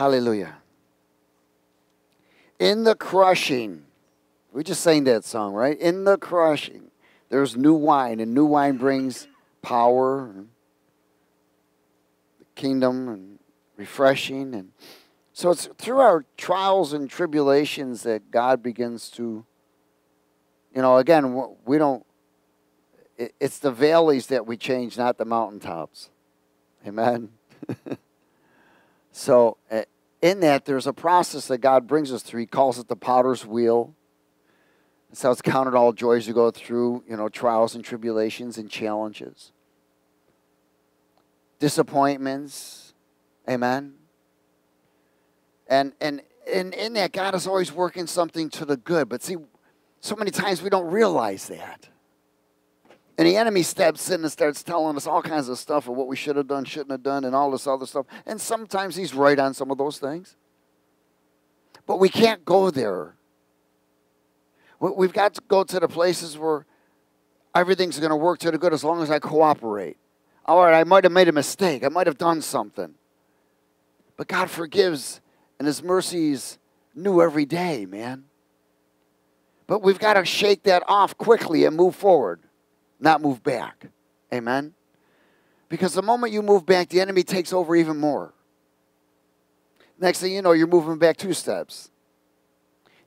Hallelujah. In the crushing, we just sang that song, right? In the crushing, there's new wine, and new wine brings power, the kingdom, and refreshing. And so it's through our trials and tribulations that God begins to, you know, again, we don't, it's the valleys that we change, not the mountaintops. Amen. so, eh, in that, there's a process that God brings us through. He calls it the potter's wheel. How it's counted all joys you go through, you know, trials and tribulations and challenges, disappointments. Amen. And and in, in that, God is always working something to the good. But see, so many times we don't realize that. And the enemy steps in and starts telling us all kinds of stuff of what we should have done, shouldn't have done, and all this other stuff. And sometimes he's right on some of those things. But we can't go there. We've got to go to the places where everything's going to work to the good as long as I cooperate. All right, I might have made a mistake, I might have done something. But God forgives, and His mercies new every day, man. But we've got to shake that off quickly and move forward not move back. Amen? Because the moment you move back, the enemy takes over even more. Next thing you know, you're moving back two steps.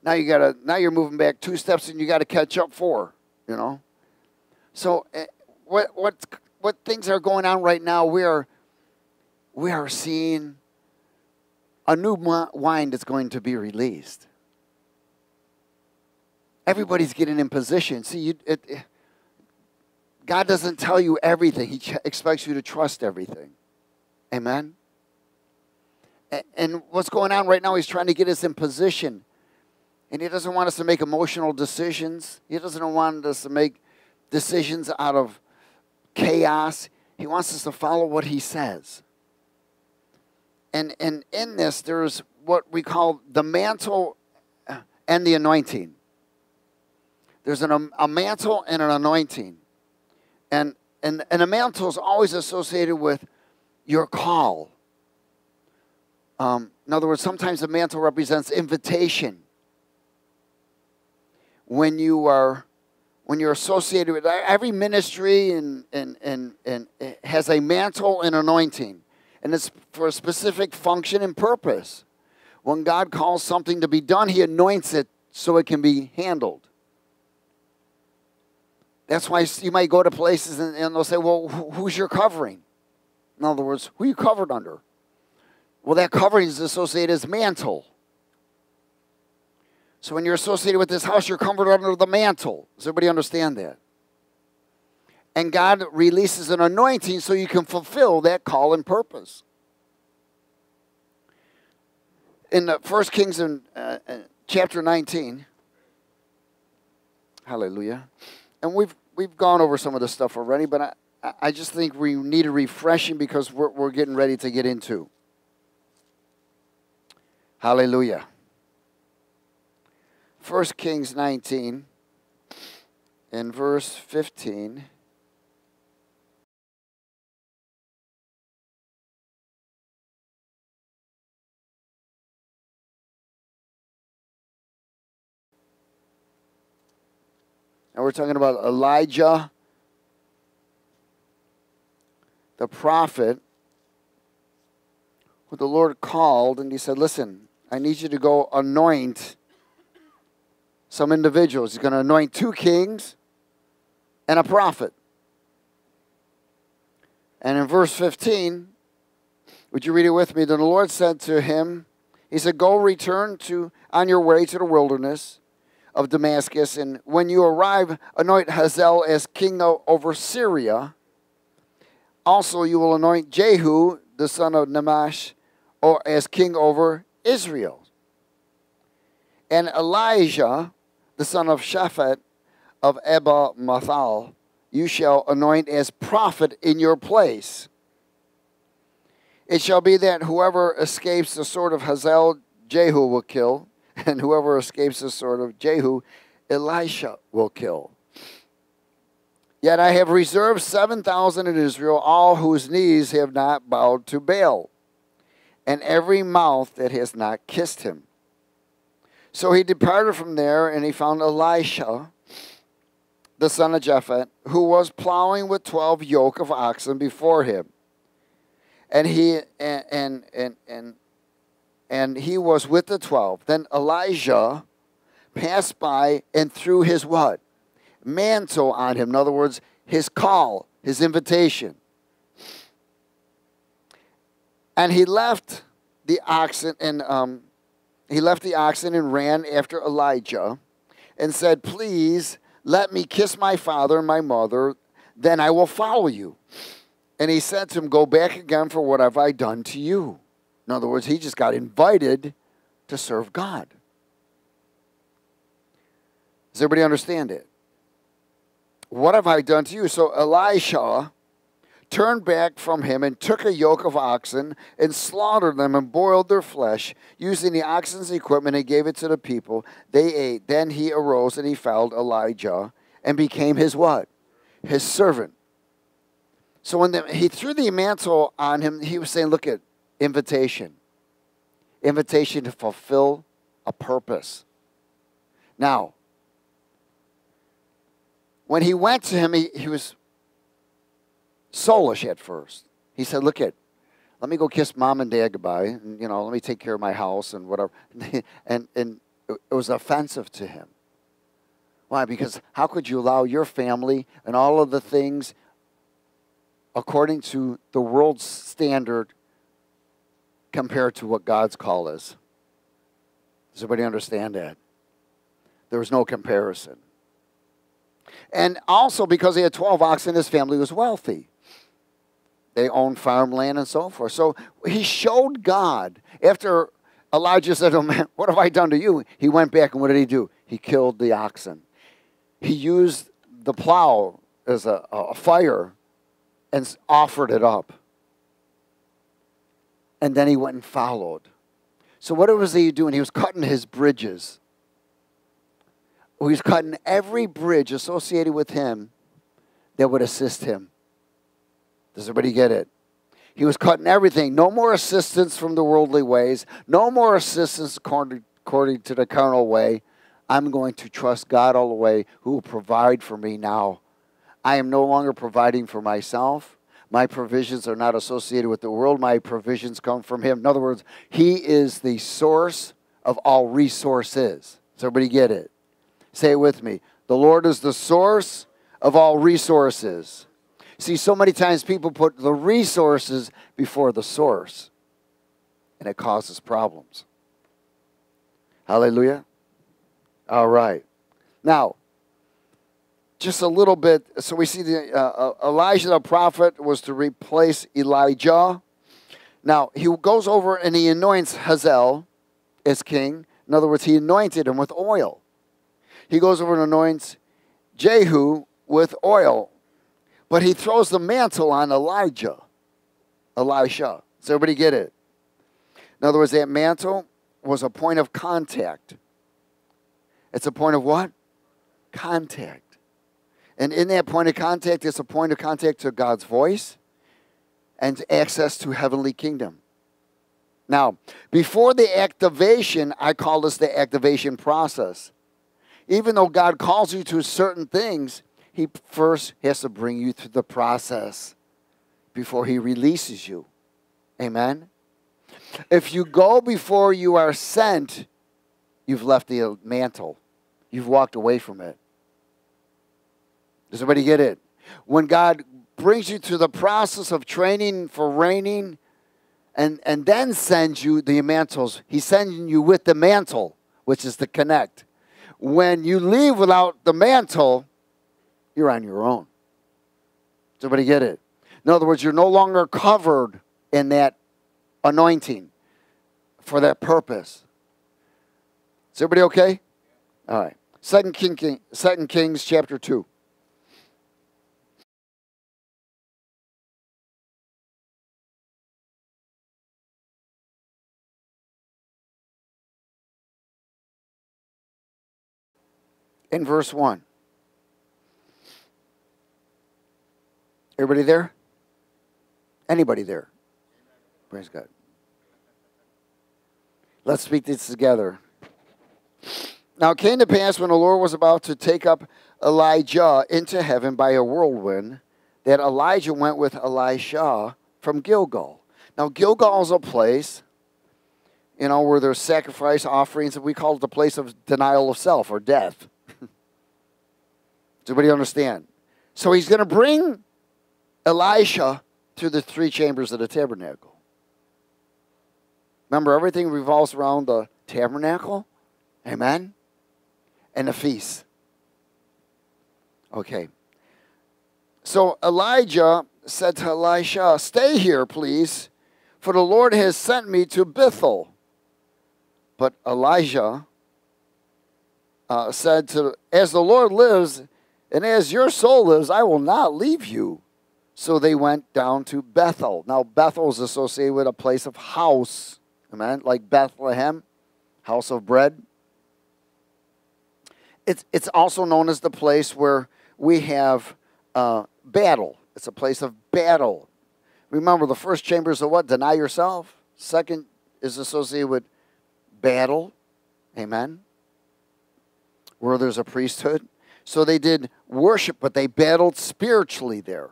Now you gotta now you're moving back two steps and you gotta catch up four, you know? So uh, what what what things are going on right now, we are we are seeing a new wine that's going to be released. Everybody's getting in position. See, you, it, God doesn't tell you everything, He expects you to trust everything. Amen? And, and what's going on right now, He's trying to get us in position. And He doesn't want us to make emotional decisions, He doesn't want us to make decisions out of chaos. He wants us to follow what He says. And, and in this, there's what we call the mantle and the anointing. There's an, a mantle and an anointing. And, and, and a mantle is always associated with your call. Um, in other words, sometimes a mantle represents invitation. When you are when you're associated with every ministry and, and, and, and has a mantle and anointing, and it's for a specific function and purpose. When God calls something to be done, He anoints it so it can be handled. That's why you might go to places and, and they'll say, Well, who's your covering? In other words, who are you covered under? Well, that covering is associated as mantle. So when you're associated with this house, you're covered under the mantle. Does everybody understand that? And God releases an anointing so you can fulfill that call and purpose. In the First Kings in uh, uh chapter 19, hallelujah and we've we've gone over some of this stuff already, but I, I just think we need a refreshing because we're, we're getting ready to get into. Hallelujah. 1 Kings 19 and verse 15. And we're talking about Elijah, the prophet, who the Lord called and he said, Listen, I need you to go anoint some individuals. He's going to anoint two kings and a prophet. And in verse 15, would you read it with me? Then the Lord said to him, He said, Go return to on your way to the wilderness of Damascus. And when you arrive, anoint Hazael as king over Syria. Also, you will anoint Jehu, the son of Nimshi, or as king over Israel. And Elijah, the son of Shaphat of Abel Meholah, you shall anoint as prophet in your place. It shall be that whoever escapes the sword of Hazael, Jehu will kill and whoever escapes the sword of Jehu, Elisha will kill. Yet I have reserved 7,000 in Israel, all whose knees have not bowed to Baal. and every mouth that has not kissed him. So he departed from there, and he found Elisha, the son of Japhet, who was plowing with twelve yoke of oxen before him. And he and and and and, and he was with the twelve. Then Elijah passed by and threw his what? Mantle on him. In other words, his call, his invitation. And he left the oxen and um, he left the oxen and ran after Elijah and said, Please let me kiss my father and my mother, then I will follow you. And he said to him, Go back again, for what have I done to you? In other words, he just got invited to serve God. Does everybody understand it? What have I done to you? So Elisha turned back from him and took a yoke of oxen and slaughtered them and boiled their flesh using the oxen's equipment and gave it to the people. They ate. Then he arose and he followed Elijah and became his what? His servant. So when the, he threw the mantle on him, he was saying, look at invitation. Invitation to fulfill a purpose. Now, when he went to him, he, he was soulish at first. He said, Look at, let me go kiss mom and dad goodbye, and you know, let me take care of my house and whatever. and and it was offensive to him. Why? Because how could you allow your family and all of the things according to the world's standard compared to what God's call is? Does everybody understand that? There was no comparison. And also because he had 12 oxen, his family was wealthy. They owned farmland and so forth. So he showed God. After Elijah said, Oh man, what have I done to you? He went back and what did he do? He killed the oxen. He used the plow as a, a fire and offered it up. And then he went and followed. So what was he doing? He was cutting his bridges. He was cutting every bridge associated with him that would assist him. Does everybody get it? He was cutting everything. No more assistance from the worldly ways. No more assistance according, according to the carnal way. I'm going to trust God all the way who will provide for me now. I am no longer providing for myself. My provisions are not associated with the world. My provisions come from Him. In other words, He is the source of all resources. Does everybody get it? Say it with me. The Lord is the source of all resources. See, so many times people put the resources before the source, and it causes problems. Hallelujah. All right. Now, just a little bit. So we see the uh, uh, Elijah the prophet was to replace Elijah. Now he goes over and he anoints Hazael as king. In other words, he anointed him with oil. He goes over and anoints Jehu with oil. But he throws the mantle on Elijah. Elisha. Does everybody get it? In other words, that mantle was a point of contact. It's a point of what? Contact. And in that point of contact, it's a point of contact to God's voice and access to heavenly kingdom. Now, before the activation, I call this the activation process. Even though God calls you to certain things, he first has to bring you through the process before he releases you. Amen? If you go before you are sent, you've left the mantle. You've walked away from it. Does everybody get it? When God brings you to the process of training for reigning and, and then sends you the mantles, He's sending you with the mantle, which is the connect. When you leave without the mantle, you're on your own. Does everybody get it? In other words, you're no longer covered in that anointing for that purpose. Is everybody okay? All right. Second, King, King, Second Kings chapter 2. In verse 1. Everybody there? Anybody there? Praise God. Let's speak this together. Now it came to pass when the Lord was about to take up Elijah into heaven by a whirlwind that Elijah went with Elisha from Gilgal. Now, Gilgal is a place, you know, where there's sacrifice offerings, we call it the place of denial of self or death. Does everybody understand? So he's going to bring Elisha to the three chambers of the tabernacle. Remember, everything revolves around the tabernacle. Amen? And the feast. Okay. So Elijah said to Elisha, Stay here, please, for the Lord has sent me to Bethel. But Elijah uh, said to, As the Lord lives, and as your soul lives, I will not leave you. So they went down to Bethel. Now, Bethel is associated with a place of house. Amen. Like Bethlehem, house of bread. It's, it's also known as the place where we have uh, battle. It's a place of battle. Remember, the first chamber is of what? Deny yourself. Second is associated with battle. Amen. Where there's a priesthood. So they did worship, but they battled spiritually there.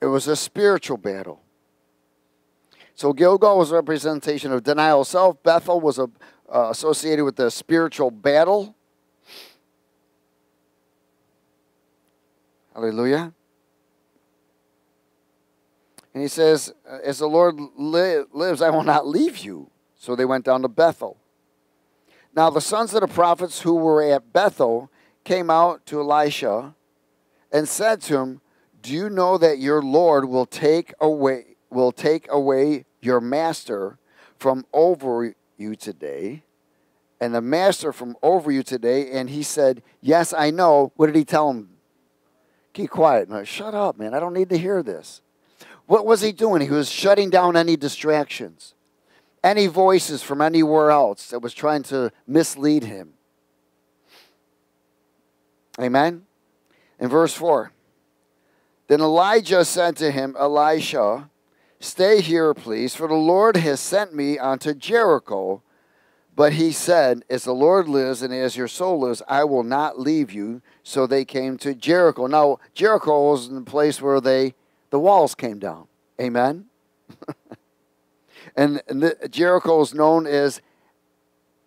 It was a spiritual battle. So Gilgal was a representation of denial of self. Bethel was a, uh, associated with the spiritual battle. Hallelujah. And he says, As the Lord li- lives, I will not leave you. So they went down to Bethel. Now the sons of the prophets who were at Bethel came out to Elisha and said to him, Do you know that your Lord will take away will take away your master from over you today? And the master from over you today, and he said, Yes, I know. What did he tell him? Keep quiet. No, shut up, man. I don't need to hear this. What was he doing? He was shutting down any distractions, any voices from anywhere else that was trying to mislead him. Amen. In verse 4, then Elijah said to him, Elisha, stay here, please, for the Lord has sent me unto Jericho. But he said, As the Lord lives and as your soul lives, I will not leave you. So they came to Jericho. Now, Jericho was the place where they the walls came down. Amen. and, and the, Jericho is known as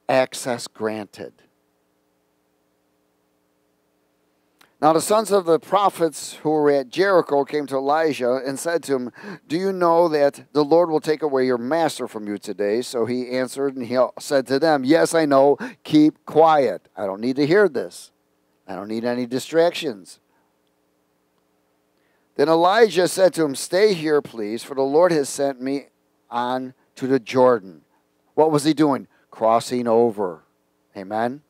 access granted. Now the sons of the prophets who were at Jericho came to Elijah and said to him, Do you know that the Lord will take away your master from you today? So he answered and he said to them, Yes, I know. Keep quiet. I don't need to hear this. I don't need any distractions. Then Elijah said to him, Stay here, please, for the Lord has sent me on to the Jordan. What was he doing? Crossing over. Amen.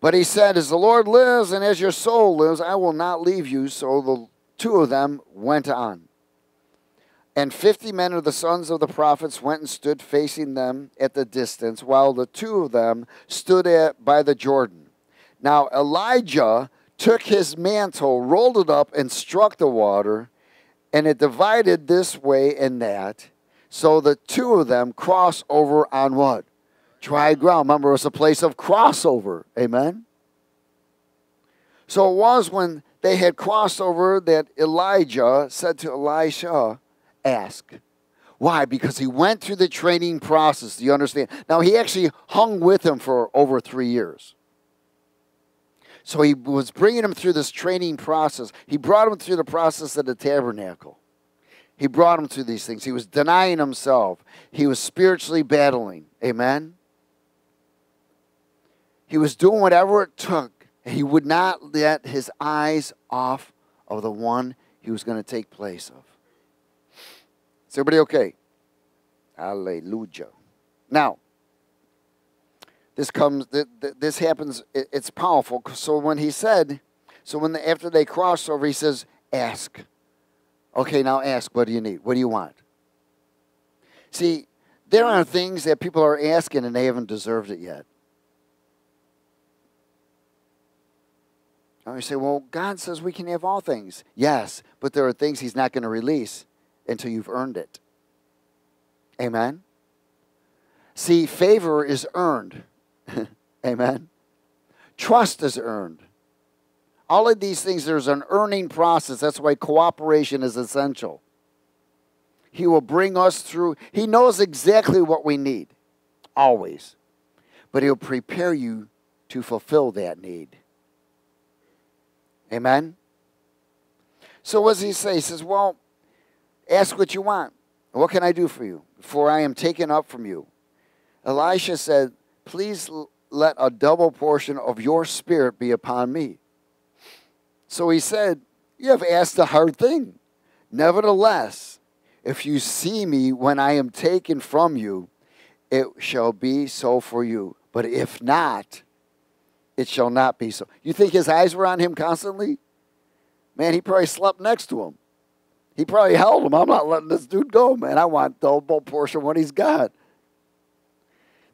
But he said, As the Lord lives and as your soul lives, I will not leave you. So the two of them went on. And fifty men of the sons of the prophets went and stood facing them at the distance, while the two of them stood at, by the Jordan. Now Elijah took his mantle, rolled it up, and struck the water, and it divided this way and that. So the two of them cross over on what? dry ground. Remember, it was a place of crossover. Amen? So it was when they had crossed over that Elijah said to Elisha, Ask. Why? Because he went through the training process. Do you understand? Now, he actually hung with him for over three years. So he was bringing him through this training process. He brought him through the process of the tabernacle. He brought him through these things. He was denying himself, he was spiritually battling. Amen? He was doing whatever it took. He would not let his eyes off of the one he was going to take place of. Is everybody okay? Hallelujah. Now, this comes. This happens. It's powerful. So when he said, so when the, after they crossed over, he says, "Ask." Okay, now ask. What do you need? What do you want? See, there are things that people are asking and they haven't deserved it yet. Now you say, well, God says we can have all things. Yes, but there are things He's not going to release until you've earned it. Amen? See, favor is earned. Amen. Trust is earned. All of these things, there's an earning process. That's why cooperation is essential. He will bring us through. He knows exactly what we need, always. But He'll prepare you to fulfill that need. Amen? So, what does He say? He says, Well, ask what you want. What can I do for you before I am taken up from you? Elisha said, Please let a double portion of your spirit be upon me. So he said, You have asked a hard thing. Nevertheless, if you see me when I am taken from you, it shall be so for you. But if not, it shall not be so. You think his eyes were on him constantly? Man, he probably slept next to him. He probably held him. I'm not letting this dude go, man. I want double portion what he's got.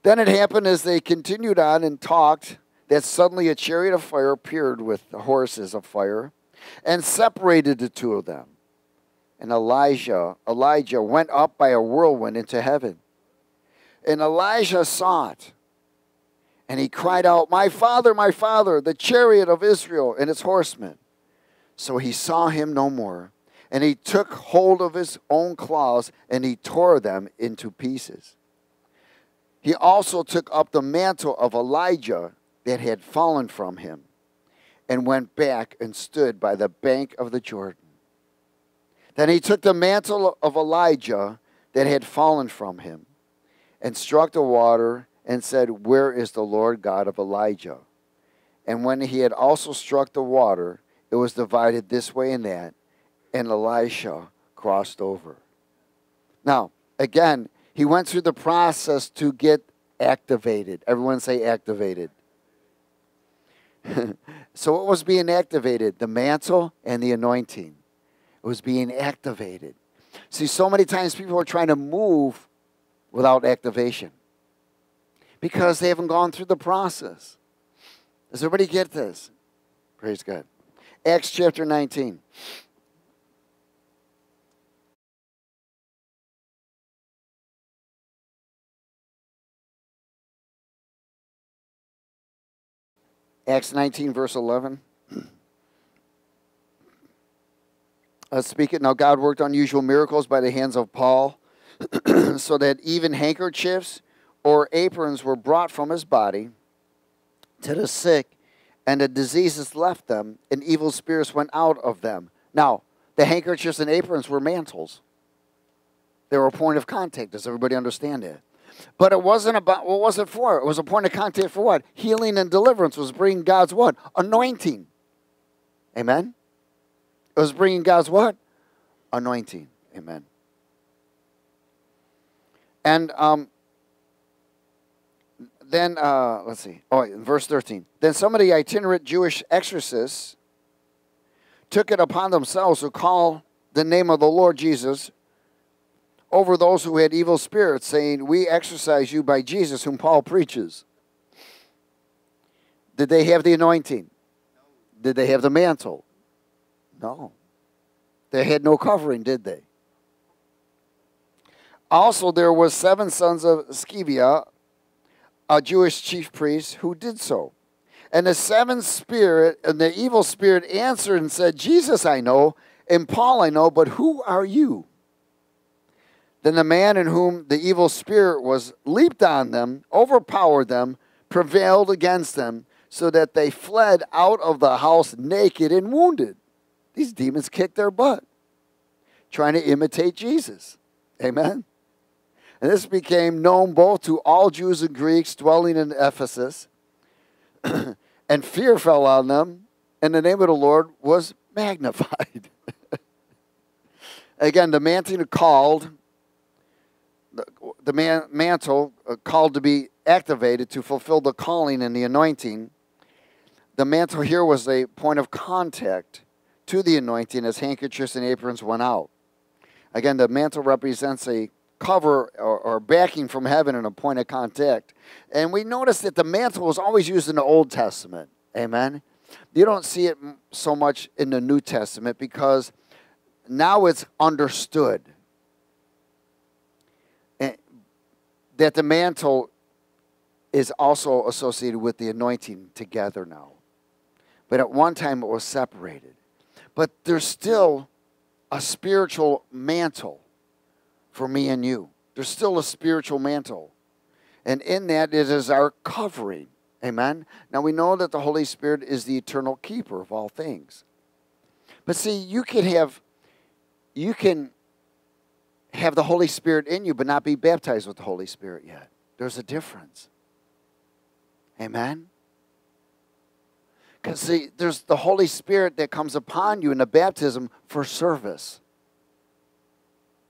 Then it happened as they continued on and talked that suddenly a chariot of fire appeared with horses of fire and separated the two of them. And Elijah, Elijah went up by a whirlwind into heaven. And Elijah saw it. And he cried out, My father, my father, the chariot of Israel and its horsemen. So he saw him no more. And he took hold of his own claws and he tore them into pieces. He also took up the mantle of Elijah that had fallen from him and went back and stood by the bank of the Jordan. Then he took the mantle of Elijah that had fallen from him and struck the water and said, Where is the Lord God of Elijah? And when he had also struck the water, it was divided this way and that, and Elisha crossed over. Now, again, he went through the process to get activated. Everyone say activated. so what was being activated? The mantle and the anointing. It was being activated. See, so many times people are trying to move without activation because they haven't gone through the process. Does everybody get this? Praise God. Acts chapter 19. Acts 19, verse 11. Let's speak it. Now, God worked unusual miracles by the hands of Paul, so that even handkerchiefs or aprons were brought from his body to the sick, and the diseases left them, and evil spirits went out of them. Now, the handkerchiefs and aprons were mantles, they were a point of contact. Does everybody understand it? But it wasn't about what was it for? It was a point of contact for what? Healing and deliverance was bringing God's what? Anointing. Amen. It was bringing God's what? Anointing. Amen. And um, then uh, let's see. Oh, verse thirteen. Then some of the itinerant Jewish exorcists took it upon themselves to call the name of the Lord Jesus over those who had evil spirits, saying, We exorcise you by Jesus, whom Paul preaches. Did they have the anointing? Did they have the mantle? No. They had no covering, did they? Also, there was seven sons of Sceva, a Jewish chief priest, who did so. And the seventh spirit, and the evil spirit answered and said, Jesus I know, and Paul I know, but who are you? Then the man in whom the evil spirit was leaped on them, overpowered them, prevailed against them, so that they fled out of the house naked and wounded. These demons kicked their butt, trying to imitate Jesus. Amen. And this became known both to all Jews and Greeks dwelling in Ephesus. and fear fell on them, and the name of the Lord was magnified. Again, the man called the man, mantle uh, called to be activated to fulfill the calling and the anointing. The mantle here was a point of contact to the anointing as handkerchiefs and aprons went out. Again, the mantle represents a cover or, or, backing from heaven and a point of contact. And we notice that the mantle was always used in the Old Testament. Amen. You don't see it so much in the New Testament because now it's understood that the mantle is also associated with the anointing together now. But at one time it was separated. But there's still a spiritual mantle for me and you. There's still a spiritual mantle. And in that, it is our covering. Amen. Now we know that the Holy Spirit is the eternal keeper of all things. But see, you can have you can have the Holy Spirit in you but not be baptized with the Holy Spirit yet. There's a difference. Amen. Because see, there's the Holy Spirit that comes upon you in the baptism for service.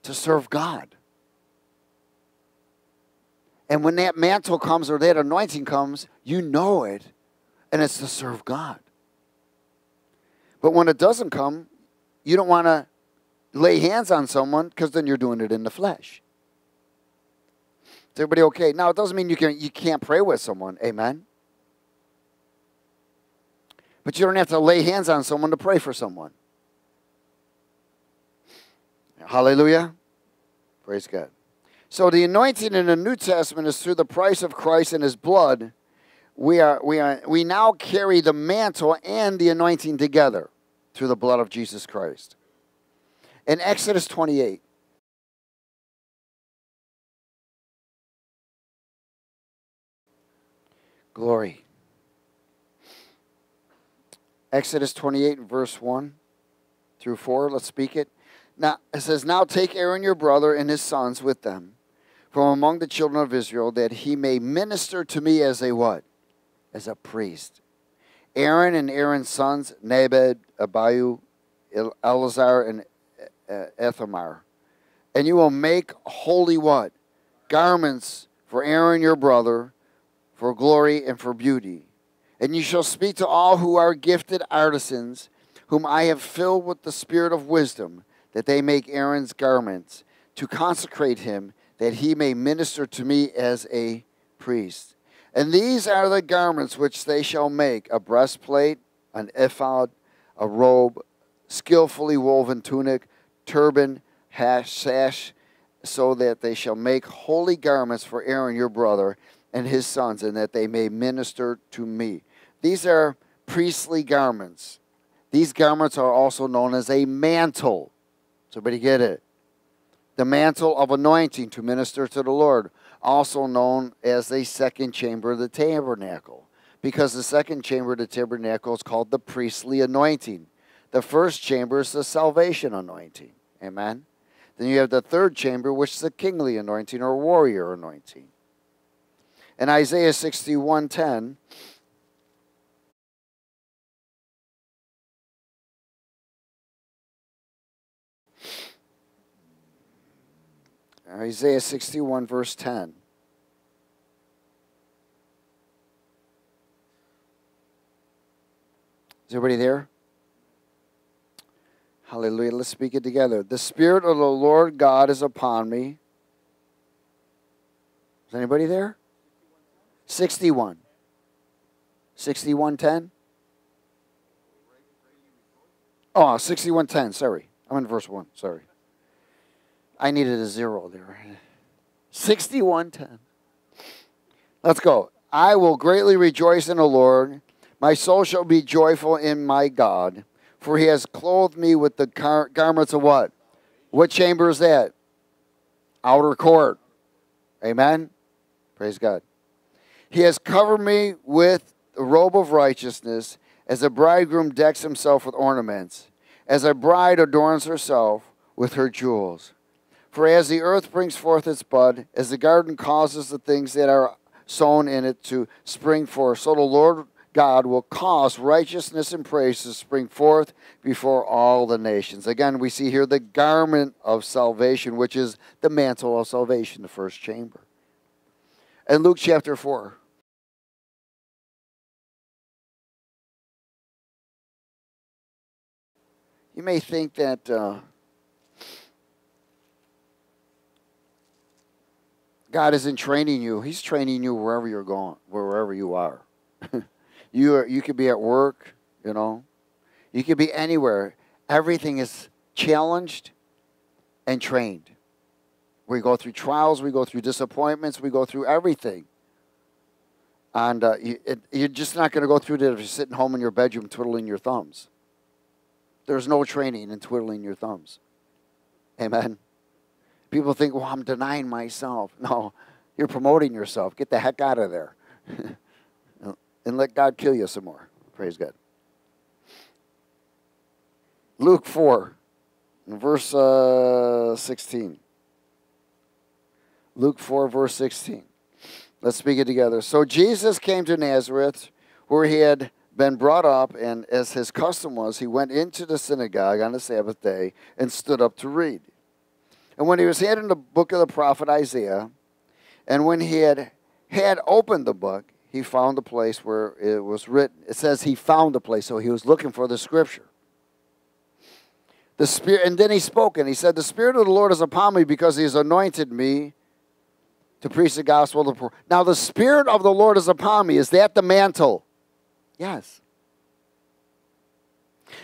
To serve God. And when that mantle comes or that anointing comes, you know it, and it's to serve God. But when it doesn't come, you don't want to lay hands on someone because then you're doing it in the flesh. Is everybody okay? Now, it doesn't mean you, can, you can't pray with someone. Amen. But you don't have to lay hands on someone to pray for someone. Hallelujah. Praise God. So the anointing in the New Testament is through the price of Christ and his blood. We are we are we now carry the mantle and the anointing together through the blood of Jesus Christ. In Exodus 28, glory. Exodus 28, verse 1 through 4. Let's speak it. Now, it says, Now take Aaron your brother and his sons with them from among the children of Israel, that he may minister to me as a what? As a priest. Aaron and Aaron's sons, Nadab, Abihu, Eleazar, and uh, Ithamar. And you will make holy what? Garments for Aaron your brother, for glory and for beauty. And you shall speak to all who are gifted artisans, whom I have filled with the spirit of wisdom, that they make Aaron's garments, to consecrate him that he may minister to me as a priest. And these are the garments which they shall make a breastplate, an ephod, a robe, skillfully woven tunic, turban, hash, sash, so that they shall make holy garments for Aaron your brother and his sons, and that they may minister to me. These are priestly garments. These garments are also known as a mantle. Somebody get it? the mantle of anointing to minister to the Lord, also known as the second chamber of the tabernacle, because the second chamber of the tabernacle is called the priestly anointing. The first chamber is the salvation anointing. Amen. Then you have the third chamber, which is the kingly anointing or warrior anointing. In Isaiah 61:10, Isaiah 61, verse 10. Is everybody there? Hallelujah. Let's speak it together. The Spirit of the Lord God is upon me. Is anybody there? 61. 6110? Oh, 6110. Sorry. I'm in verse 1. Sorry. I needed a zero there. 6110. Let's go. I will greatly rejoice in the Lord. My soul shall be joyful in my God, for he has clothed me with the gar- garments of what? What chamber is that? Outer court. Amen. Praise God. He has covered me with the robe of righteousness, as a bridegroom decks himself with ornaments, as a bride adorns herself with her jewels. For as the earth brings forth its bud, as the garden causes the things that are sown in it to spring forth, so the Lord God will cause righteousness and praise to spring forth before all the nations. Again, we see here the garment of salvation, which is the mantle of salvation, the first chamber. And Luke chapter 4. You may think that. Uh, God isn't training you. He's training you wherever you're going, wherever you are. you are, you could be at work, you know. You could be anywhere. Everything is challenged and trained. We go through trials, we go through disappointments, we go through everything. And uh, you, it, you're just not going to go through that if you're sitting home in your bedroom twiddling your thumbs. There's no training in twiddling your thumbs. Amen. People think, well, I'm denying myself. No, you're promoting yourself. Get the heck out of there. and let God kill you some more. Praise God. Luke 4, verse uh, 16. Luke 4, verse 16. Let's speak it together. So Jesus came to Nazareth, where he had been brought up, and as his custom was, he went into the synagogue on the Sabbath day and stood up to read. And when he was handing the book of the prophet Isaiah, and when he had had opened the book, he found the place where it was written. It says he found the place, so he was looking for the scripture. The spirit, and then he spoke and he said, "The spirit of the Lord is upon me because he has anointed me to preach the gospel to the poor." Now, the spirit of the Lord is upon me. Is that the mantle? Yes.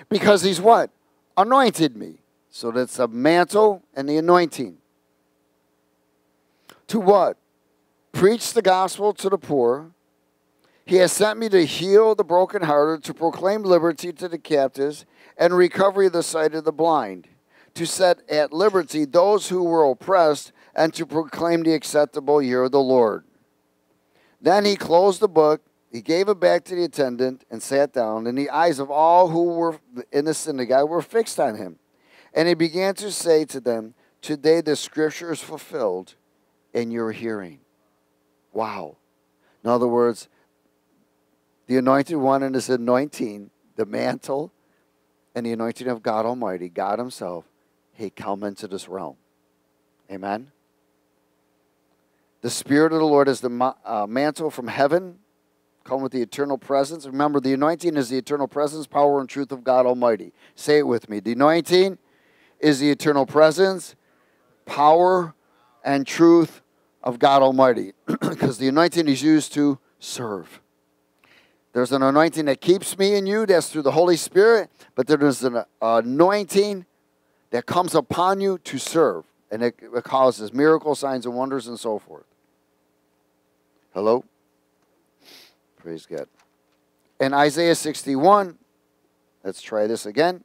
Because he's what? Anointed me. So that's a mantle and the anointing. To what? Preach the gospel to the poor. He has sent me to heal the brokenhearted, to proclaim liberty to the captives, and recovery of the sight of the blind, to set at liberty those who were oppressed, and to proclaim the acceptable year of the Lord. Then he closed the book, he gave it back to the attendant, and sat down, and the eyes of all who were in the synagogue were fixed on him. And he began to say to them, Today the scripture is fulfilled in your hearing. Wow. In other words, the anointed one and his anointing, the mantle and the anointing of God Almighty, God Himself, He come into this realm. Amen. The Spirit of the Lord is the uh, mantle from heaven, come with the eternal presence. Remember, the anointing is the eternal presence, power, and truth of God Almighty. Say it with me. The anointing is the eternal presence, power, and truth of God Almighty. Because the anointing is used to serve. There's an anointing that keeps me in you, that's through the Holy Spirit, but there's an anointing that comes upon you to serve, and it, it causes miracles, signs, and wonders, and so forth. Hello? Praise God. In Isaiah 61, let's try this again.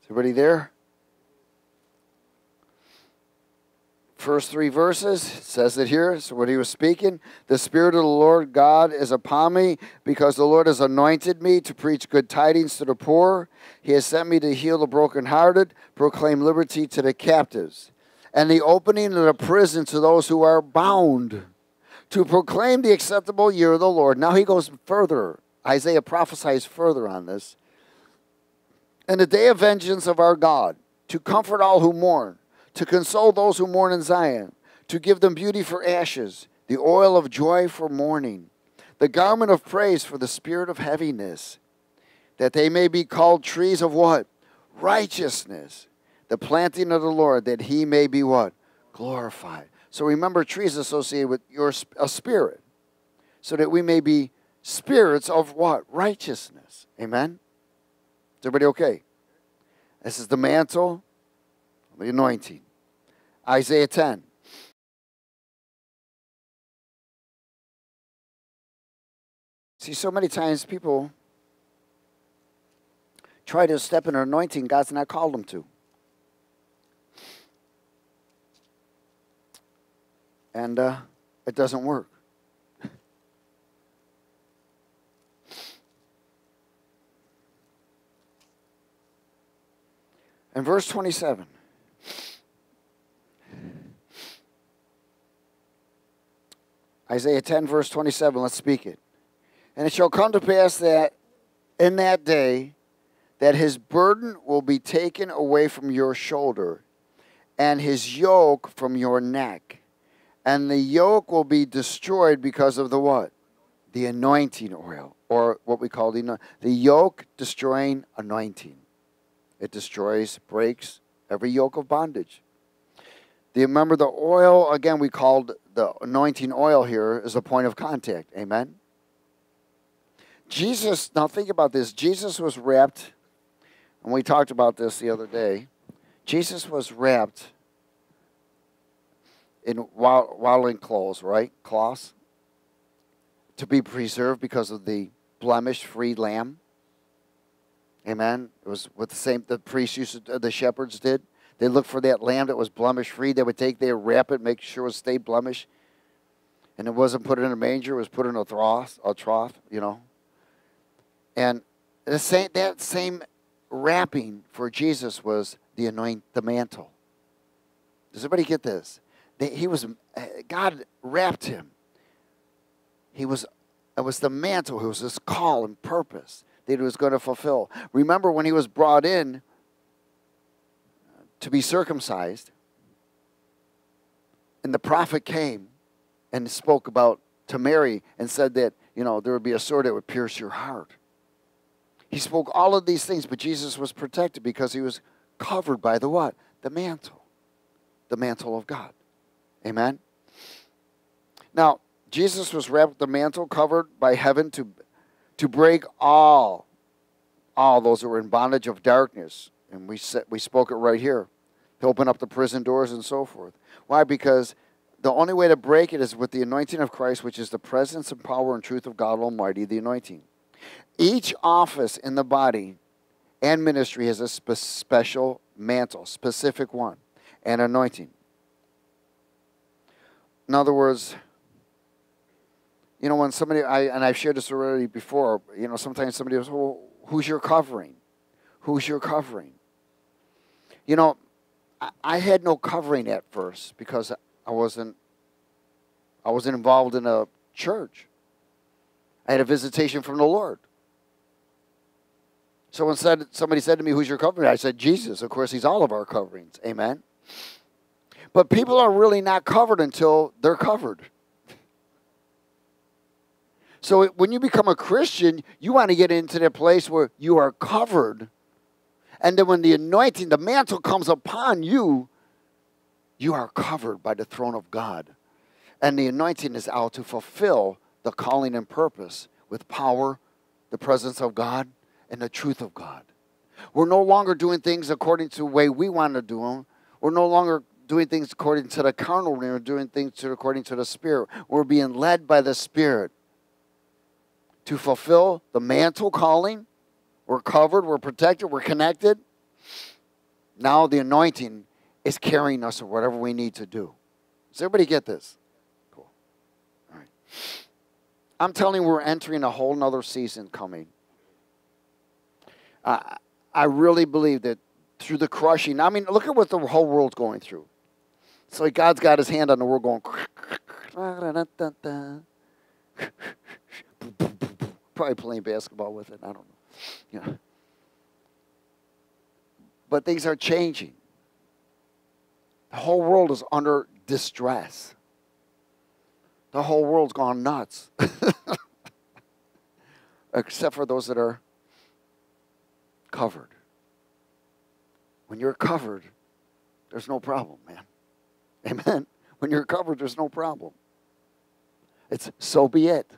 Is everybody there? First three verses says it here. So what he was speaking, the Spirit of the Lord God is upon me because the Lord has anointed me to preach good tidings to the poor. He has sent me to heal the brokenhearted, proclaim liberty to the captives, and the opening of the prison to those who are bound, to proclaim the acceptable year of the Lord. Now he goes further. Isaiah prophesies further on this and the day of vengeance of our God, to comfort all who mourn, to console those who mourn in Zion, to give them beauty for ashes, the oil of joy for mourning, the garment of praise for the spirit of heaviness, that they may be called trees of what? Righteousness, the planting of the Lord, that he may be what? Glorified. So remember, trees associated with your a spirit, so that we may be spirits of what? Righteousness. Amen. Is everybody okay? This is the mantle, the anointing. Isaiah 10. See, so many times people try to step in an anointing God's not called them to. And uh, it doesn't work. In verse 27, Isaiah 10, verse 27, let's speak it. And it shall come to pass that in that day that his burden will be taken away from your shoulder, and his yoke from your neck. And the yoke will be destroyed because of the what? The anointing oil, or what we call the, the yoke destroying anointing. It destroys, breaks every yoke of bondage. You remember the oil? Again, we called the anointing oil here is the point of contact. Amen. Jesus, now think about this. Jesus was wrapped and we talked about this the other day. Jesus was wrapped in swaddling clothes, right? Cloths to be preserved because of the blemish-free lamb. Amen. It was what the same the priests used to, the shepherds did. They looked for that lamb that was blemish-free. They would take, their wrap it, make sure it stayed blemish. And it wasn't put in a manger; it was put in a trough, a trough, you know. And the same, that same wrapping for Jesus was the anoint, the mantle. Does everybody get this? he was God wrapped him. He was it was the mantle. It was his call and purpose that he was going to fulfill. Remember when he was brought in to be circumcised, and the prophet came and spoke about to Mary and said that you know there would be a sword that would pierce your heart. He spoke all of these things, but Jesus was protected because he was covered by the what? The mantle. The mantle of God. Amen. Now, Jesus was wrapped the mantle covered by heaven to, to break all, all those who were in bondage of darkness. And we, set, we spoke it right here. To open up the prison doors and so forth. Why? Because the only way to break it is with the anointing of Christ, which is the presence and power and truth of God Almighty, the anointing. Each office in the body and ministry has a spe- special mantle, specific one, and anointing. In other words, you know, when somebody, I, and I've shared this already before, you know, sometimes somebody goes, well, who's your covering? Who's your covering? You know, I, I had no covering at first because I wasn't, I wasn't involved in a church. I had a visitation from the Lord. So said, somebody said to me, Who's your covering? I said, Jesus. Of course, He's all of our coverings. Amen. But people are really not covered until they're covered. So when you become a Christian, you want to get into that place where you are covered. And then when the anointing, the mantle comes upon you, you are covered by the throne of God. And the anointing is out to fulfill the calling and purpose with power, the presence of God, and the truth of God. We're no longer doing things according to the way we want to do them. We're no longer doing things according to the carnal. We're doing things according to the Spirit. We're being led by the Spirit to fulfill the mantle calling. We're covered, we're protected, we're connected. Now the anointing is carrying us to whatever we need to do. Does everybody get this? Cool. All right. I'm telling you, we're entering a whole nother season coming. I really believe that through the crushing, I mean, look at what the whole world's going through. So God's got his hand on the world going. Probably playing basketball with it. I don't know. Yeah. But things are changing. The whole world is under distress. The whole world's gone nuts. Except for those that are covered. When you're covered, there's no problem, man. Amen. When you're covered, there's no problem. It's so be it.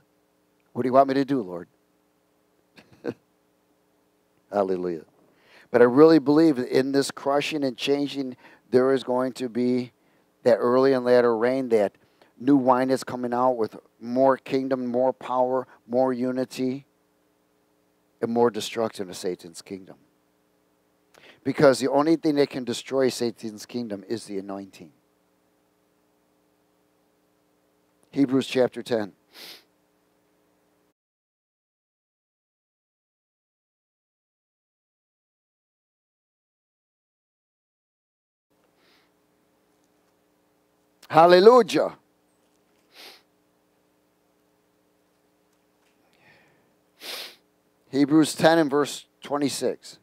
What do you want me to do, Lord? Hallelujah. But I really believe in this crushing and changing, there is going to be that early and latter rain, that new wine is coming out with more kingdom, more power, more unity, and more destruction of Satan's kingdom. Because the only thing that can destroy Satan's kingdom is the anointing. Hebrews chapter 10. Hallelujah. Hebrews 10 and verse 26.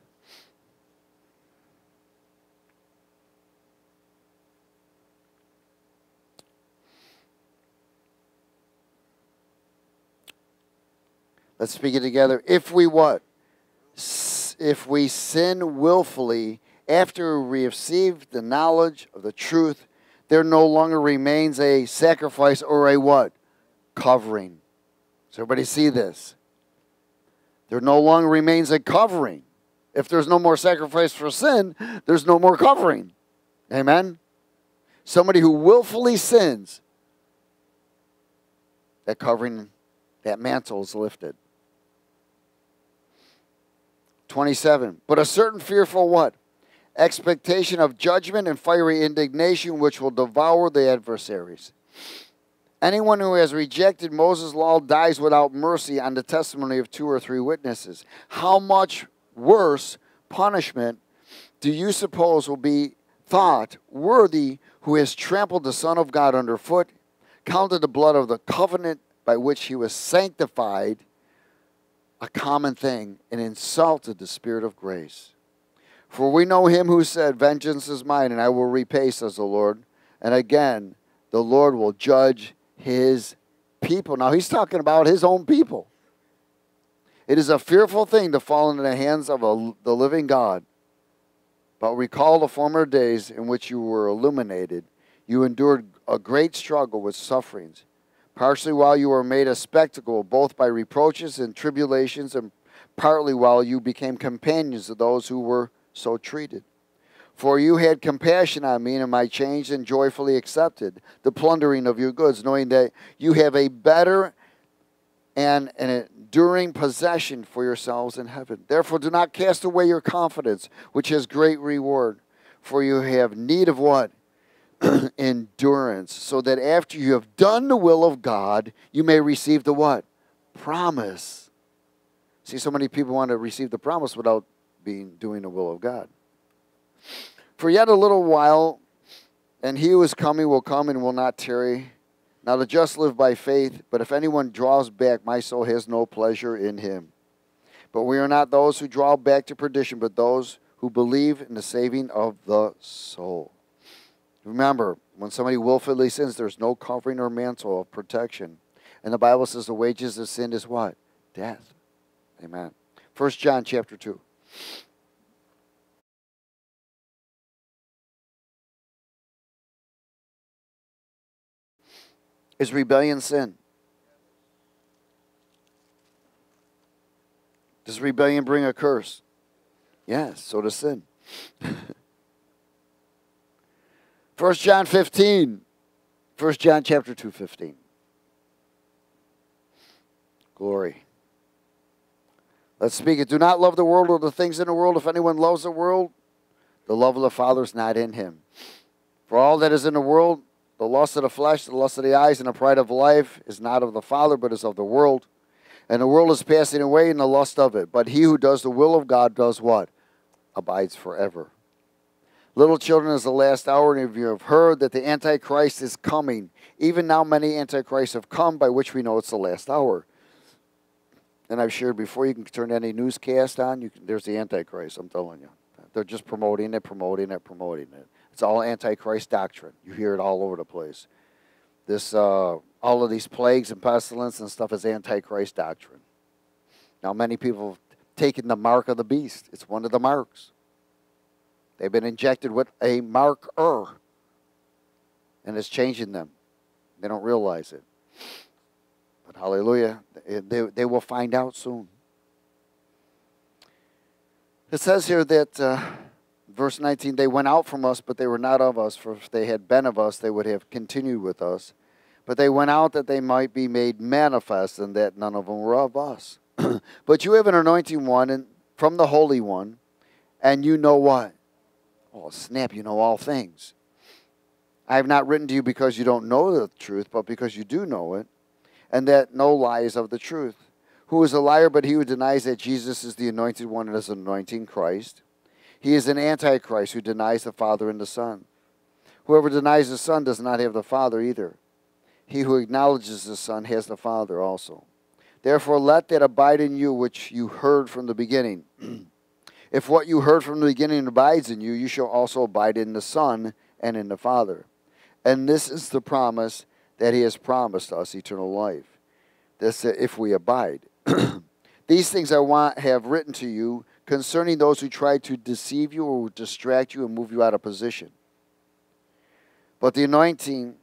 Let's speak it together. If we what? If we sin willfully after we have received the knowledge of the truth, there no longer remains a sacrifice or a what? Covering. Does everybody see this? There no longer remains a covering. If there's no more sacrifice for sin, there's no more covering. Amen? Somebody who willfully sins, that covering, that mantle is lifted. 27. But a certain fearful what? Expectation of judgment and fiery indignation which will devour the adversaries. Anyone who has rejected Moses' law dies without mercy on the testimony of two or three witnesses. How much worse punishment do you suppose will be thought worthy who has trampled the Son of God underfoot, counted the blood of the covenant by which he was sanctified a common thing, and insulted the Spirit of grace? For we know him who said, Vengeance is mine, and I will repay, says the Lord. And again, the Lord will judge his people. Now, he's talking about his own people. It is a fearful thing to fall into the hands of a, the living God. But recall the former days in which you were illuminated. You endured a great struggle with sufferings, partially while you were made a spectacle, both by reproaches and tribulations, and partly while you became companions of those who were so treated. For you had compassion on me, and my change and joyfully accepted the plundering of your goods, knowing that you have a better and an enduring possession for yourselves in heaven. Therefore, do not cast away your confidence, which has great reward. For you have need of what? Endurance, so that after you have done the will of God, you may receive the what? Promise. See, so many people want to receive the promise without being doing the will of God. For yet a little while, and he who is coming will come and will not tarry. Now the just live by faith, but if anyone draws back, my soul has no pleasure in him. But we are not those who draw back to perdition, but those who believe in the saving of the soul. Remember, when somebody willfully sins, there's no covering or mantle of protection. And the Bible says the wages of sin is what? Death. Amen. First John chapter 2. Is rebellion sin? Does rebellion bring a curse? Yes, so does sin. 1 John 15. 1 John chapter 2, 15. Glory. Let's speak it. Do not love the world or the things in the world. If anyone loves the world, the love of the Father is not in him. For all that is in the world, the lust of the flesh, the lust of the eyes, and the pride of life is not of the Father, but is of the world. And the world is passing away in the lust of it. But he who does the will of God does what? Abides forever. Little children, is the last hour, and if you have heard that the Antichrist is coming, even now many Antichrists have come, by which we know it's the last hour. And I've shared before, you can turn any newscast on, you can, there's the Antichrist, I'm telling you. They're just promoting it, promoting it, promoting it. It's all Antichrist doctrine. You hear it all over the place. This, uh, all of these plagues and pestilence and stuff is Antichrist doctrine. Now, many people have taken the mark of the beast. It's one of the marks. They've been injected with a marker, and it's changing them. They don't realize it. But hallelujah, they, they will find out soon. It says here that. Uh, verse 19, they went out from us, but they were not of us, for if they had been of us, they would have continued with us. But they went out that they might be made manifest, and that none of them were of us. but you have an anointing one and from the Holy One, and you know what? Oh, snap, you know all things. I have not written to you because you don't know the truth, but because you do know it, and that no lie is of the truth. Who is a liar but he who denies that Jesus is the anointed one and is anointing Christ? He is an antichrist who denies the Father and the Son. Whoever denies the Son does not have the Father either. He who acknowledges the Son has the Father also. Therefore, let that abide in you which you heard from the beginning. if what you heard from the beginning abides in you, you shall also abide in the Son and in the Father. And this is the promise that He has promised us eternal life. This, if we abide. These things I want have written to you concerning those who try to deceive you or distract you and move you out of position. But the anointing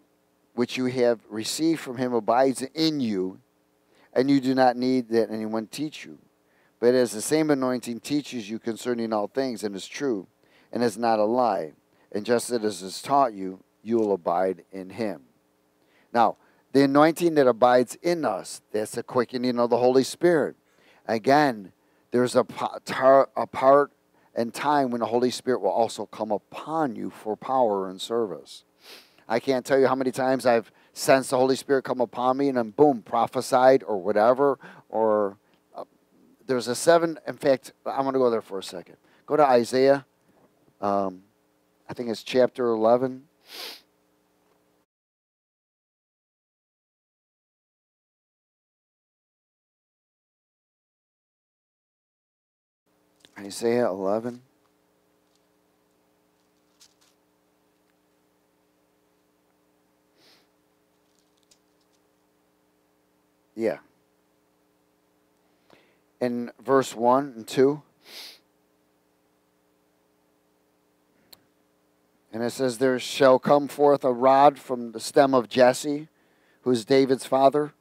which you have received from him abides in you, and you do not need that anyone teach you. But as the same anointing teaches you concerning all things and is true and is not a lie, and just as it is taught you, you will abide in him. Now, the anointing that abides in us, that's the quickening of the Holy Spirit. Again, there's a, a part and time when the Holy Spirit will also come upon you for power and service. I can't tell you how many times I've sensed the Holy Spirit come upon me and then boom, prophesied or whatever. Or uh, there's a seven, in fact, I'm going to go there for a second. Go to Isaiah, um, I think it's chapter 11. Isaiah 11. Yeah. In verse 1 and 2. And it says, There shall come forth a rod from the stem of Jesse, who is David's father.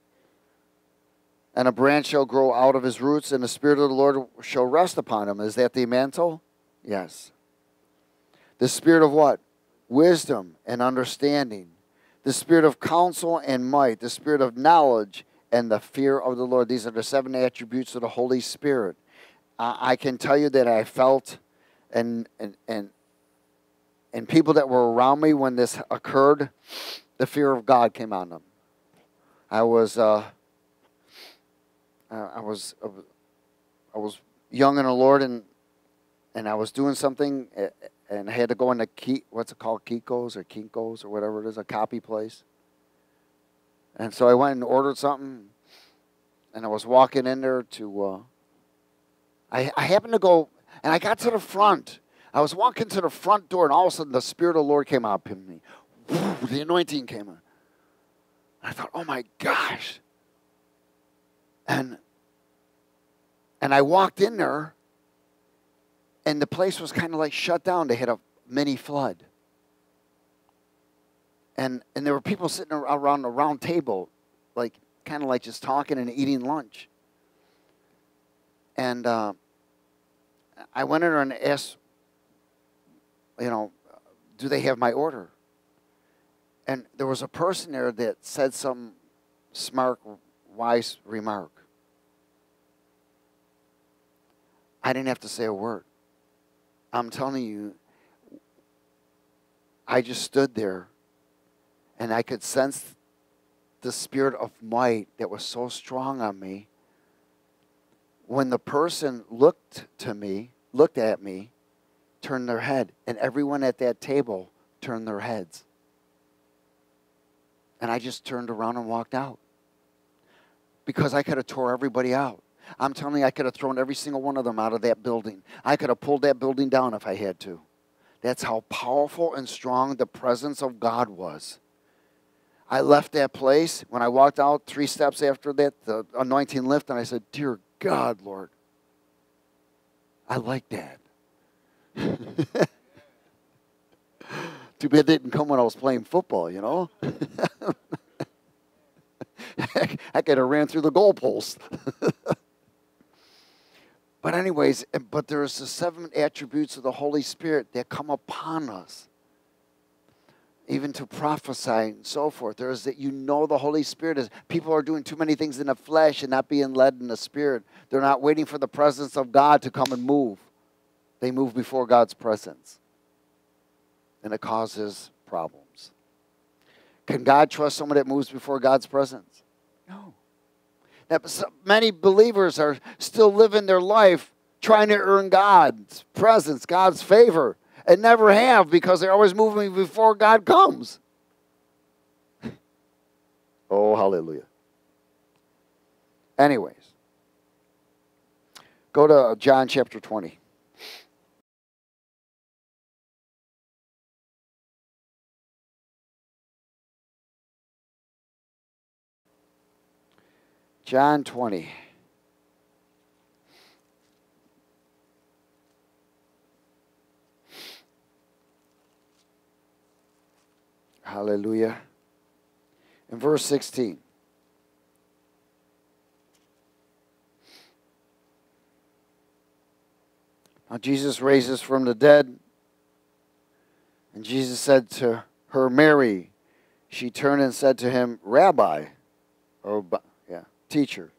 And a branch shall grow out of his roots, and the Spirit of the Lord shall rest upon him. Is that the mantle? Yes. The Spirit of what? Wisdom and understanding. The Spirit of counsel and might. The Spirit of knowledge and the fear of the Lord. These are the seven attributes of the Holy Spirit. I can tell you that I felt and, and, and, and people that were around me when this occurred, the fear of God came on them. I was, uh, uh I was, uh, I was young in the Lord, and and I was doing something, and I had to go into key, what's it called, Kiko's or Kinko's or whatever it is, a copy place. And so I went and ordered something, and I was walking in there to. Uh, I, I happened to go, and I got to the front. I was walking to the front door, and all of a sudden the Spirit of the Lord came up in me. The anointing came on. I thought, oh my gosh. And and I walked in there, and the place was kind of like shut down. They had a mini flood and and there were people sitting around a round table, like kind of like just talking and eating lunch. And uh, I went in there and asked, you know, do they have my order? And there was a person there that said some smart, wise remark. I didn't have to say a word. I'm telling you, I just stood there and I could sense the spirit of might that was so strong on me. When the person looked to me, looked at me, turned their head, and everyone at that table turned their heads. And I just turned around and walked out. Because I could have tore everybody out. I'm telling you, I could have thrown every single one of them out of that building. I could have pulled that building down if I had to. That's how powerful and strong the presence of God was. I left that place. When I walked out three steps after that, the anointing lifted, and I said, Dear God, Lord, I like that. Too bad it didn't come when I was playing football, you know? I could have ran through the goalpost. but, anyways, eh, but there's the seven attributes of the Holy Spirit that come upon us even to prophesy and so forth. There is that you know the Holy Spirit is. People are doing too many things in the flesh and not being led in the Spirit. They're not waiting for the presence of God to come and move. They move before God's presence. And it causes problems. Can God trust someone that moves before God's presence? No. Now, many believers are still living their life trying to earn God's presence, God's favor and never have because they're always moving before God comes. oh, hallelujah. Anyways, go to John chapter 20. John 20. Hallelujah. In verse 16. Now, Jesus raises from the dead. And Jesus said to her, Mary. She turned and said to him, Rabbi, or teacher.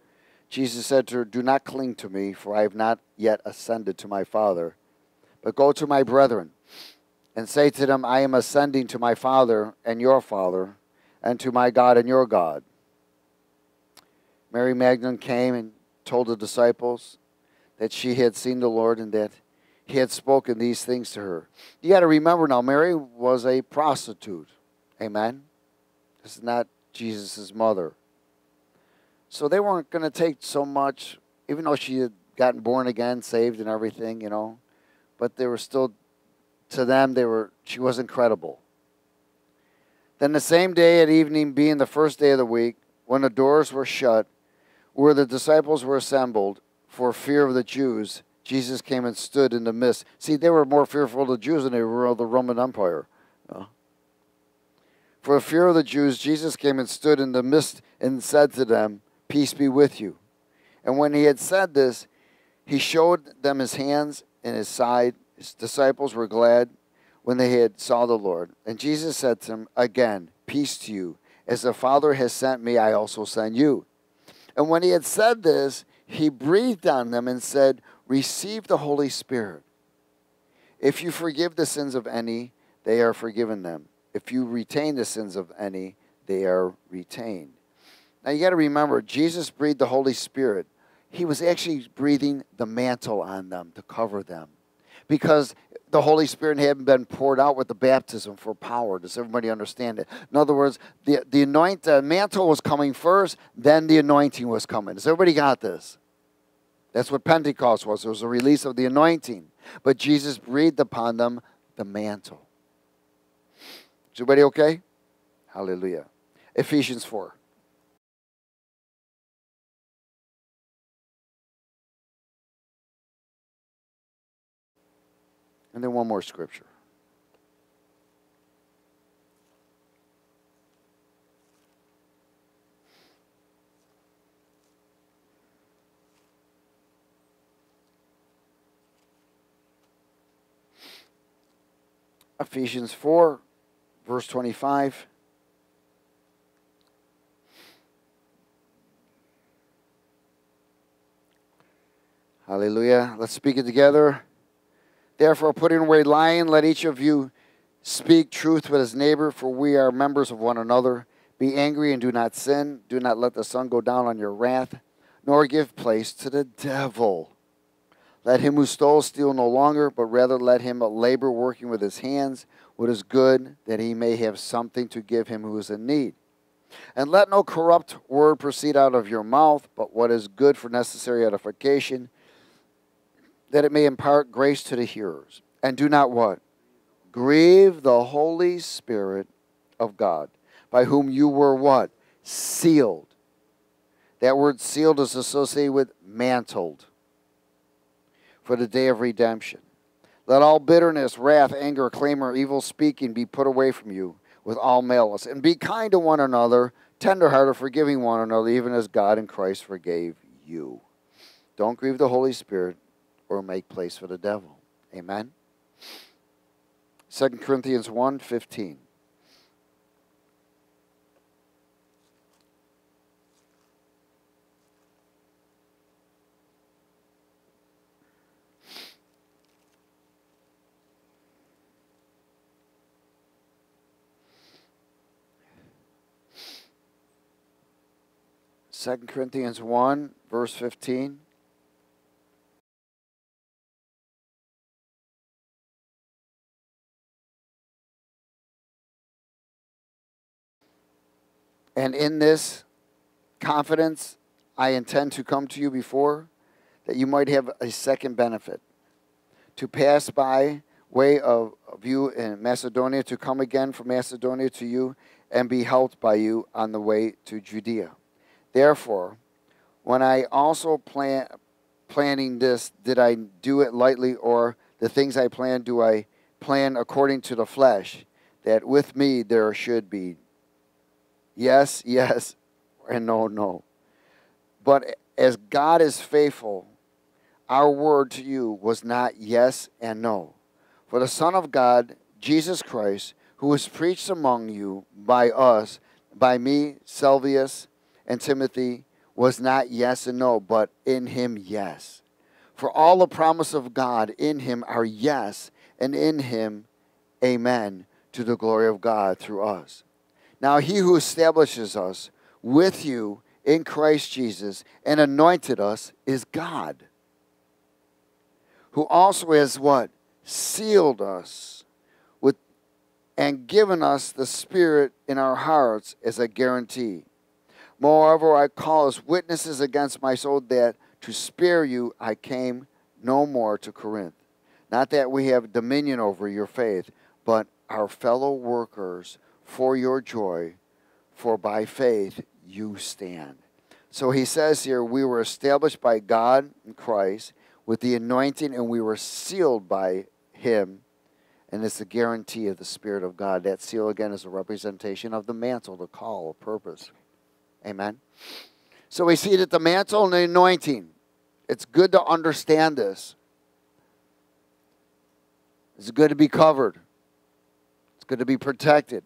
Jesus said to her, Do not cling to me, for I have not yet ascended to my Father, but go to my brethren and say to them, I am ascending to my Father and your Father, and to my God and your God. Mary Magdalene came and told the disciples that she had seen the Lord and that he had spoken these things to her. You got to remember now, Mary was a prostitute. Amen. This is not Jesus' mother. So they weren't going to take so much, even though she had gotten born again, saved, and everything, you know. But they were still, to them, they were. She was incredible. Then the same day at evening, being the first day of the week, when the doors were shut, where the disciples were assembled for fear of the Jews, Jesus came and stood in the midst. See, they were more fearful of the Jews than they were of the Roman Empire. For fear of the Jews, Jesus came and stood in the midst and said to them, Peace be with you. And when he had said this, he showed them his hands and his side. His disciples were glad when they had saw the Lord. And Jesus said to them again, Peace to you. As the Father has sent me, I also send you. And when he had said this, he breathed on them and said, Receive the Holy Spirit. If you forgive the sins of any, they are forgiven them. If you retain the sins of any, they are retained. Now you got to remember, Jesus breathed the Holy Spirit. He was actually breathing the mantle on them to cover them. Because the Holy Spirit hadn't been poured out with the baptism for power. Does everybody understand it? In other words, the, the anoint, the mantle was coming first, then the anointing was coming. Does everybody got this? That's what Pentecost was. It was a release of the anointing. But Jesus breathed upon them the mantle. Is everybody okay? Hallelujah. Ephesians 4. And then one more scripture. Ephesians 4, verse 25. Hallelujah. Let's speak it together. Therefore, putting away lying, let each of you speak truth with his neighbor, for we are members of one another. Be angry and do not sin. Do not let the sun go down on your wrath, nor give place to the devil. Let him who stole steal no longer, but rather let him labor working with his hands what is good, that he may have something to give him who is in need. And let no corrupt word proceed out of your mouth, but what is good for necessary edification, that it may impart grace to the hearers. And do not what? Grieve the Holy Spirit of God, by whom you were what? Sealed. That word sealed is associated with mantled for the day of redemption. Let all bitterness, wrath, anger, clamor, evil speaking be put away from you with all malice. And be kind to one another, tenderhearted, forgiving one another, even as God in Christ forgave you. Don't grieve the Holy Spirit or make place for the devil. Amen. 2 Corinthians 1 15. 2 Corinthians 1, verse 15. And in this confidence, I intend to come to you before, that you might have a second benefit, to pass by way of, of you in Macedonia, to come again from Macedonia to you, and be helped by you on the way to Judea. Therefore, when I also plan planning this, did I do it lightly, or the things I plan do I plan according to the flesh, that with me there should be yes, yes, and no, no. But as God is faithful, our word to you was not yes and no. For the Son of God, Jesus Christ, who was preached among you by us, by me, Silvanus, and Timothy, was not yes and no, but in him yes. For all the promise of God in him are yes, and in him amen, to the glory of God through us. Now he who establishes us with you in Christ Jesus and anointed us is God, who also has what? Sealed us with and given us the Spirit in our hearts as a guarantee. Moreover, I call as witnesses against my soul that to spare you I came no more to Corinth. Not that we have dominion over your faith, but our fellow workers for your joy, for by faith you stand. So he says here, we were established by God in Christ with the anointing, and we were sealed by him. And it's the guarantee of the Spirit of God. That seal, again, is a representation of the mantle, the call, the purpose. Amen. So we see that the mantle and the anointing, it's good to understand this. It's good to be covered. It's good to be protected.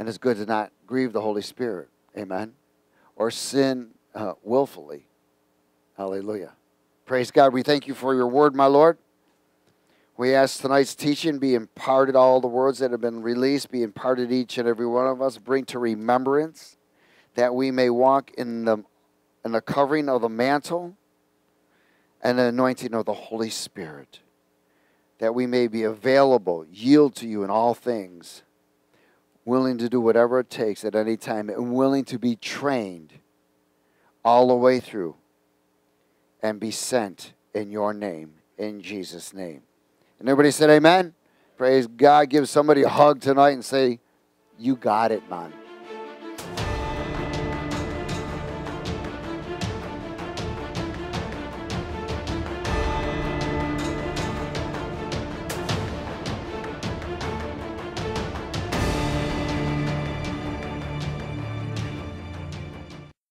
And it's good to not grieve the Holy Spirit. Amen. Or sin uh, willfully. Hallelujah. Praise God. We thank you for your word, my Lord. We ask tonight's teaching be imparted, all the words that have been released be imparted each and every one of us, bring to remembrance that we may walk in the, in the covering of the mantle and the anointing of the Holy Spirit, that we may be available, yield to you in all things, willing to do whatever it takes at any time, and willing to be trained all the way through and be sent in your name, in Jesus' name. And everybody said, Amen. Praise God. Give somebody a hug tonight and say, You got it, man.